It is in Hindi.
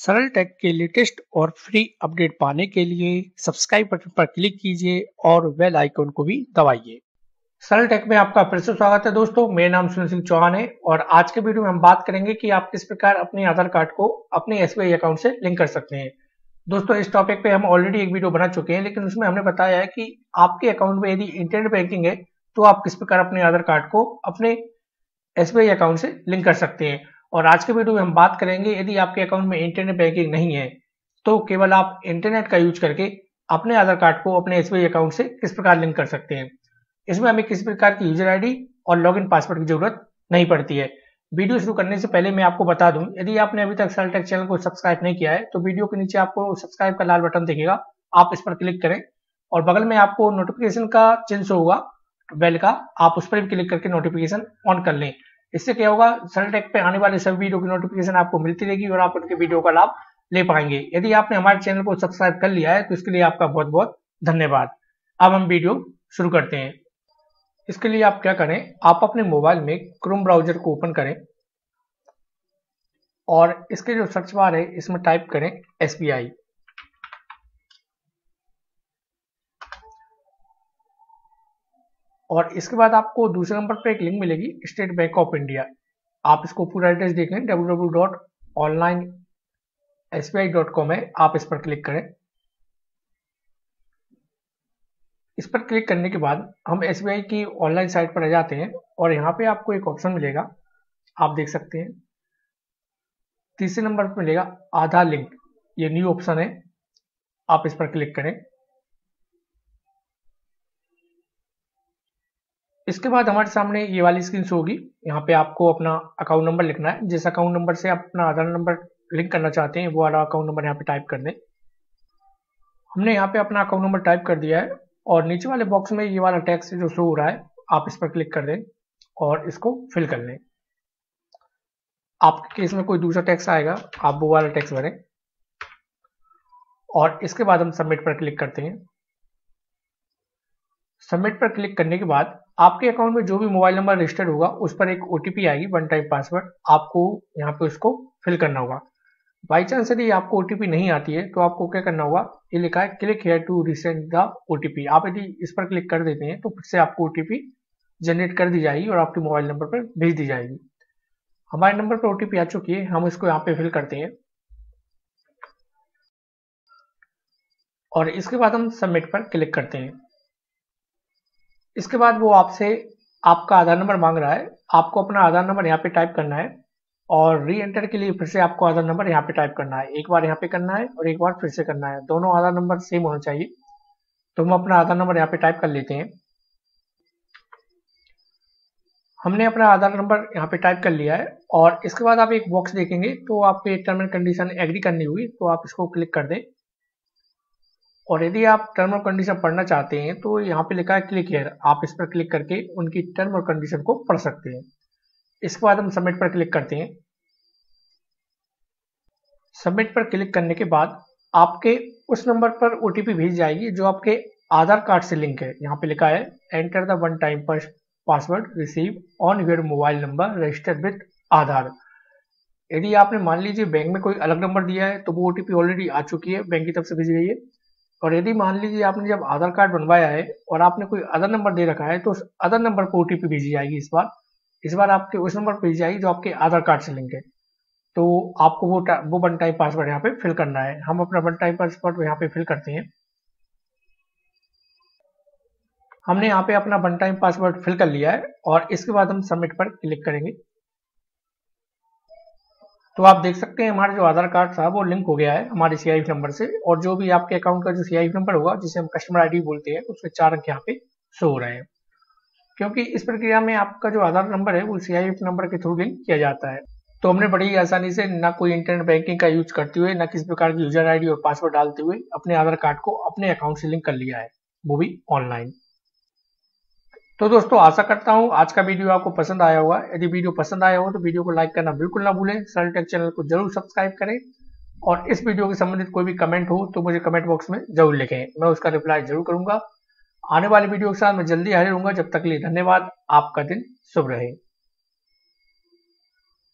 सरल टेक के लेटेस्ट और फ्री अपडेट पाने के लिए सब्सक्राइब बटन पर क्लिक कीजिए और बेल आइकन को भी दबाइए। सरल टेक में आपका फिर से स्वागत है दोस्तों। मेरा नाम सुनील सिंह चौहान है और आज के वीडियो में हम बात करेंगे कि आप किस प्रकार अपने आधार कार्ड को अपने एसबीआई अकाउंट से लिंक कर सकते हैं। दोस्तों, इस टॉपिक पे हम ऑलरेडी एक वीडियो बना चुके हैं, लेकिन उसमें हमने बताया है कि आपके अकाउंट में यदि इंटरनेट बैंकिंग है तो आप किस प्रकार अपने आधार कार्ड को अपने एसबीआई अकाउंट से लिंक कर सकते हैं। और आज के वीडियो में हम बात करेंगे, यदि आपके अकाउंट में इंटरनेट बैंकिंग नहीं है तो केवल आप इंटरनेट का यूज़ करके अपने आधार कार्ड को अपने एसबीआई अकाउंट से किस प्रकार लिंक कर सकते हैं। इसमें हमें किसी प्रकार की यूज़र आईडी और लॉगिन पासवर्ड की ज़रूरत नहीं पड़ती है। वीडियो शुरू करने से पहले मैं आपको बता दूँ, यदि आपने अभी तक सेलटेक चैनल को सब्सक्राइब नहीं किया है तो वीडियो के नीचे आपको सब्सक्राइब का लाल बटन दिखेगा। आप इस पर क्लिक करें और बगल में आपको नोटिफिकेशन का चिन्ह होगा बेल का। आप उस पर भी क्लिक करके नोटिफिकेशन ऑन कर लें। इससे क्या होगा? सरटेक पे आने वाले सभी वीडियो की नोटिफिकेशन आपको मिलती रहेगी और आप उनके वीडियो का लाभ ले पाएँगे। यदि आपने हमारे चैनल को सब्सक्राइब कर लिया है तो इसके लिए आपका बहुत बहुत धन्यवाद। अब हम वीडियो शुरू करते हैं। इसके लिए आप क्या करें? आप अपने मोबाइल में क्रोम ब्राउज़र को ओपन करें और इसके जो सर्च बार है, इसमें टाइप करें एसबीआई और इसके बाद आपको दूसरे नंबर पर एक लिंक मिलेगी स्टेट बैंक ऑफ़ इंडिया आप इसको पूरा एड्रेस देख लें W W dot online S B I dot com है। आप इस पर क्लिक करें। इस पर क्लिक करने के बाद हम एस बी आई की ऑनलाइन साइट पर आ जाते हैं और यहाँ पे आपको एक ऑप्शन मिलेगा। आप देख सकते हैं। तीसरे नंबर पर मिलेगा आधार लिंक ये न्यू ऑप्शन है। आप इस पर क्लिक करें। इसके बाद हमारे सामने ये वाली स्क्रीन शो होगी। यहाँ पे आपको अपना अकाउंट नंबर लिखना है। जिस अकाउंट नंबर से आप अपना आधार नंबर लिंक करना चाहते हैं, वो वाला अकाउंट नंबर यहाँ पे टाइप कर दें। हमने यहाँ पे अपना अकाउंट नंबर टाइप कर दिया है और नीचे वाले बॉक्स में ये वाला टैक्स जो शो हो रहा है, आप इस पर क्लिक कर दें और इसको फिल कर लें। आपके केस में कोई दूसरा टैक्स आएगा, आप वो वाला टैक्स भरें। और इसके बाद हम सबमिट पर क्लिक करते हैं। सबमिट पर क्लिक करने के बाद आपके अकाउंट में जो भी मोबाइल नंबर रजिस्टर्ड होगा, उस पर एक ओटीपी आएगी वन टाइम पासवर्ड आपको यहाँ पे उसको फिल करना होगा। बाई चांस यदि आपको ओटीपी नहीं आती है तो आपको क्या करना होगा, ये लिखा है click here to resend the OTP आप यदि इस पर क्लिक कर देते हैं तो फिर से आपको ओटीपी जनरेट कर दी जाएगी और आपके मोबाइल नंबर पर भेज दी जाएगी। हमारे नंबर पर ओटीपी आ चुकी है, हम इसको यहाँ पे फिल करते हैं। और इसके बाद हम सबमिट पर क्लिक करते हैं। इसके बाद वो आपसे आपका आधार नंबर मांग रहा है। आपको अपना आधार नंबर यहाँ पे टाइप करना है और री एंटर के लिए फिर से आपको आधार नंबर यहाँ पे टाइप करना है। एक बार यहाँ पे करना है और एक बार फिर से करना है। दोनों आधार नंबर सेम होना चाहिए। तो हम अपना आधार नंबर यहाँ पे टाइप कर लेते हैं। हमने अपना आधार नंबर यहाँ पे टाइप कर लिया है और इसके बाद आप एक बॉक्स देखेंगे तो आपको टर्म एंड कंडीशन एग्री करनी होगी। तो आप इसको क्लिक कर दें। और यदि आप टर्म और कंडीशन पढ़ना चाहते हैं तो यहाँ पे लिखा है क्लिक हेयर आप इस पर क्लिक करके उनकी टर्म और कंडीशन को पढ़ सकते हैं। इसके बाद हम सबमिट पर क्लिक करते हैं। सबमिट पर क्लिक करने के बाद आपके उस नंबर पर ओटीपी भेज जाएगी जो आपके आधार कार्ड से लिंक है। यहाँ पे लिखा है enter the one time password receive on your mobile number registered with Aadhaar यदि आपने मान लीजिए बैंक में कोई अलग नंबर दिया है तो वो ओटीपी ऑलरेडी आ चुकी है बैंक की तरफ़ से भेजी गई है। और यदि मान लीजिए आपने जब आधार कार्ड बनवाया है और आपने कोई अदर नंबर दे रखा है तो उस अदर नंबर पर ओटीपी भेजी जाएगी इस बार। इस बार आपके उस नंबर पर भेजी जाएगी जो आपके आधार कार्ड से लिंक है। तो आपको वो वो वन टाइम पासवर्ड यहाँ पे फिल करना है। हम अपना वन टाइम पासवर्ड यहाँ पे फिल करते हैं। हमने यहाँ पे अपना वन टाइम पासवर्ड फिल कर लिया है और इसके बाद हम सबमिट पर क्लिक करेंगे। तो आप देख सकते हैं हमारा जो आधार कार्ड था वो लिंक हो गया है हमारे सीआईएफ नंबर से। और जो भी आपके अकाउंट का जो सीआईएफ नंबर होगा, जिसे हम कस्टमर आईडी बोलते हैं उसके चार अंक यहाँ पे शो हो रहे हैं। क्योंकि इस प्रक्रिया में आपका जो आधार नंबर है, वो सीआईएफ नंबर के थ्रू लिंक किया जाता है। तो हमने बड़ी आसानी से ना कोई इंटरनेट बैंकिंग का यूज़ करते हुए, ना किसी प्रकार की यूज़र आईडी और पासवर्ड डालते हुए अपने आधार कार्ड को अपने अकाउंट से लिंक कर लिया है। वो भी ऑनलाइन तो दोस्तों, आशा करता हूँ आज का वीडियो आपको पसंद आया होगा। यदि वीडियो पसंद आया हो तो वीडियो को लाइक करना बिल्कुल ना भूलें। सरल टेक चैनल को ज़रूर सब्सक्राइब करें और इस वीडियो के संबंधित कोई भी कमेंट हो तो मुझे कमेंट बॉक्स में ज़रूर लिखें। मैं उसका रिप्लाई ज़रूर करूँगा। आने वाले वीडियो के साथ मैं जल्दी हाजिर हूँ जब तक लिए धन्यवाद। आपका दिन शुभ रहे।